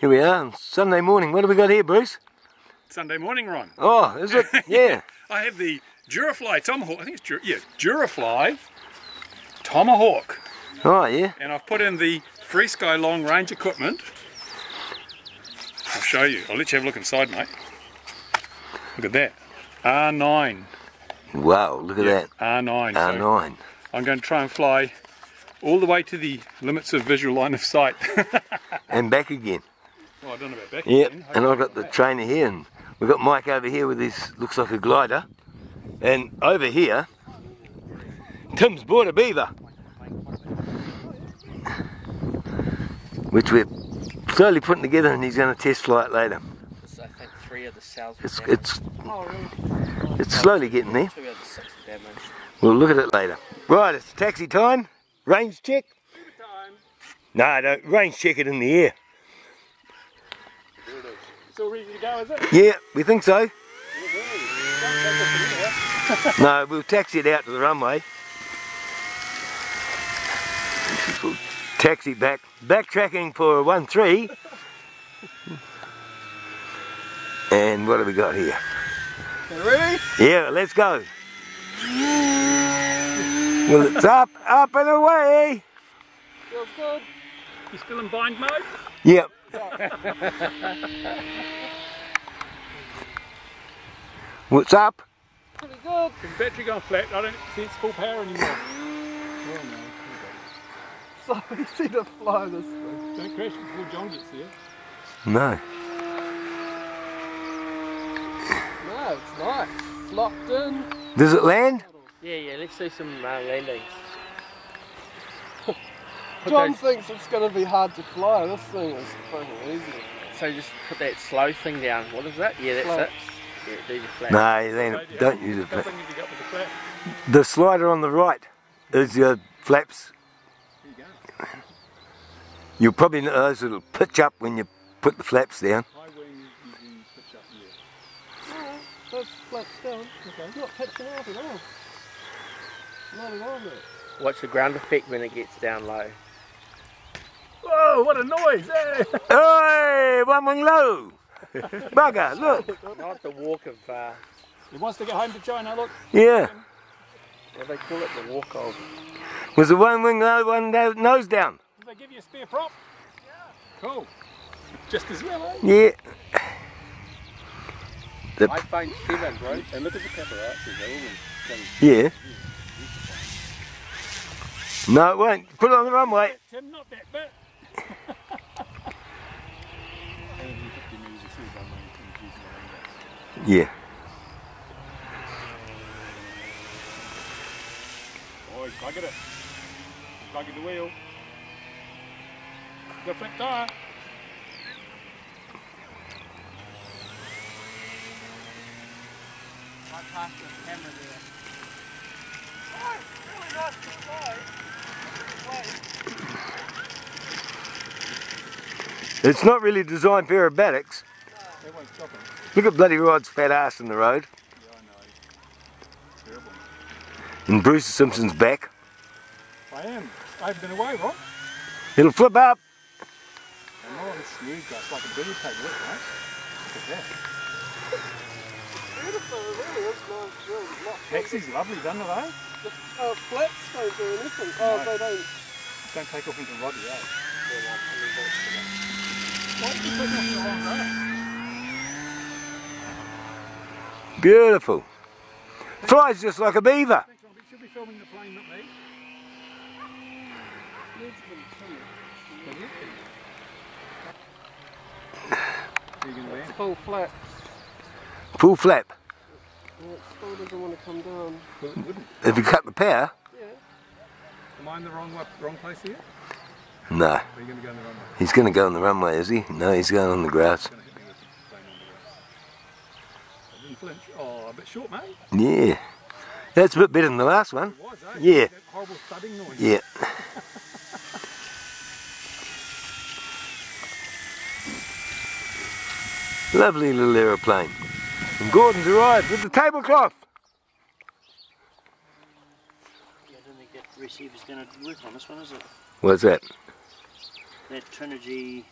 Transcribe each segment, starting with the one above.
Here we are on Sunday morning. What have we got here, Bruce? Sunday morning, Ron. Oh, is it? Yeah. I have the Durafly Tomahawk. I think it's Dur yeah, Durafly Tomahawk, oh, yeah. and I've put in the FrSky long range equipment. I'll show you. I'll let you have a look inside, mate. Look at that. R9. Wow, look at that. R9. R9. I'm going to try and fly all the way to the limits of visual line of sight. And back again. Oh, I don't know about back Yep. And I've got the trainer here, and we've got Mike over here with his, looks like a glider. And over here, Tim's bought a beaver. Which we're slowly putting together, and he's going to test fly it later. I think three of the cells It's, it's, oh, really? it's slowly getting there. Two of the six damaged. We'll look at it later. Right, it's taxi time. Range check. No, don't range check it in the air. It's all ready to go, is it? Yeah, we think so. Mm-hmm. no, we'll taxi it out to the runway. We'll taxi back. Backtracking for 1-3. And what have we got here? ready? Yeah, let's go. Well, it's up, up and away. Feels good. You still in bind mode? Yep. What's up? Pretty good. The battery going flat. I don't see it's full power anymore. So easy to fly this thing. Don't crash before John gets there. No. No, it's nice. It's locked in. Does it land? Yeah, yeah, let's do some uh, landings. Put John those- thinks it's going to be hard to fly. This thing is fucking easy. so just put that slow thing down. What is that? Yeah, that's Flat. it. Yeah, do the flat. No, you don't use it. How thing have you got the flat? The slider on the right is your flaps. There you go. You'll probably know those that'll pitch up when you put the flaps down. High wing using pitch up here. Alright, that's flaps down. Okay. Not pitching out at all. Not at all, mate. What's the ground effect when it gets down low? Whoa, what a noise! Hey! Hey, one wing low. Bugger, look. Not the walk of, uh, He wants to get home to China, look. Yeah. what do they call it? The walk of. Was the one wing low, one nose down? Did they give you a spare prop? Yeah. Cool. Just as well, eh? Yeah. The, iPhone 7, bro. And look at the paparazzi. They're all yeah. No, it won't. Put it on the runway. Tim, not that bit. Yeah. Oh, he's bugging it. He's bugging the wheel. Got a flat tyre. Right past the camera there. It's not really designed for aerobatics. That won't stop him. Look at bloody Rod's fat ass in the road. Yeah, I know. Terrible. And Bruce Simpson's back. I am. I've been away, Rob. It'll flip up. I know it's smooth, guys. Like a billy table, look, right? Look at that. Beautiful, really is nice. Really locked in. Taxi's lovely, doesn't it, eh? The uh, flaps don't do anything. Oh, No. they don't. Don't take off into Roddy, eh? Why did you take off the wrong road? Beautiful. Flies just like a beaver. Thanks, Rob. You should be filming the plane, not me. Are you going to land? Full flat. Full flap. And it still doesn't want to come down. Well, it wouldn't. If you cut the power, Yeah. Am I in the wrong, wrong place here? no. Or are you going to go in the wrong way? He's going to go on the runway, is he? No, he's going on the grass. Going to hit me with the plane on the grass. I flinch. Oh, a bit short, mate. Yeah. That's a bit better than the last one. It was, eh? Yeah. That horrible thudding noise. Yeah. Lovely little aeroplane. And Gordon's arrived with the tablecloth. Yeah, I don't think that receiver's going to work on this one, is it? What's that? That Turnigy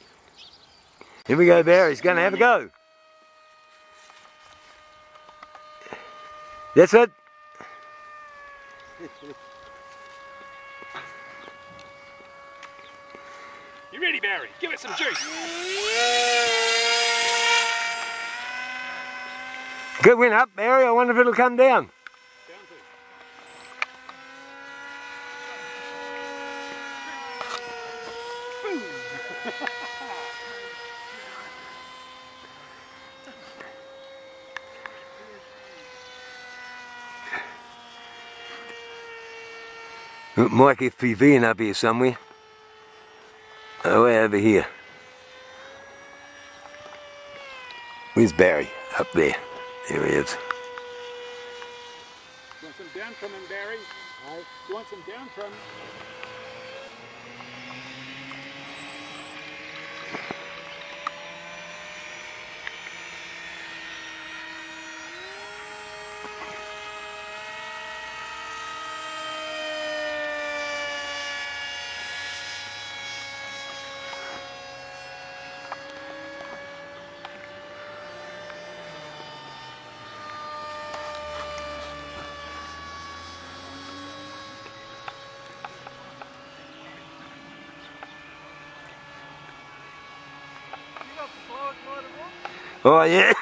Here we go, Barry. He's going to have a go. That's it. You ready, Barry? Give it some juice. Good win up, Barry. I wonder if it'll come down. Mike FPV up here somewhere. Oh, way over here. Where's Barry? Up there. There he is. You want some down trimming, Barry? You want some down trim? You got the blow loaded one? Oh, yeah.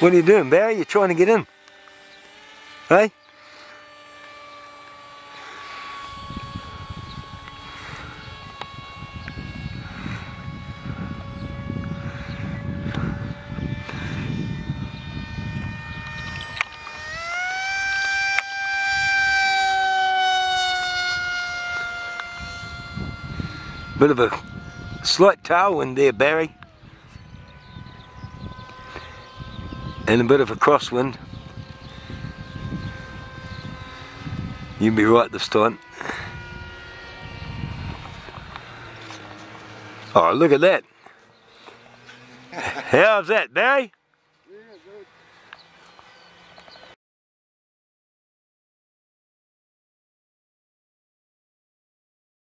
What are you doing, Barry? You're trying to get in. Hey? Bit of a slight tailwind there, Barry. And a bit of a crosswind. You'll be right this time. Oh, look at that. How's that, Barry?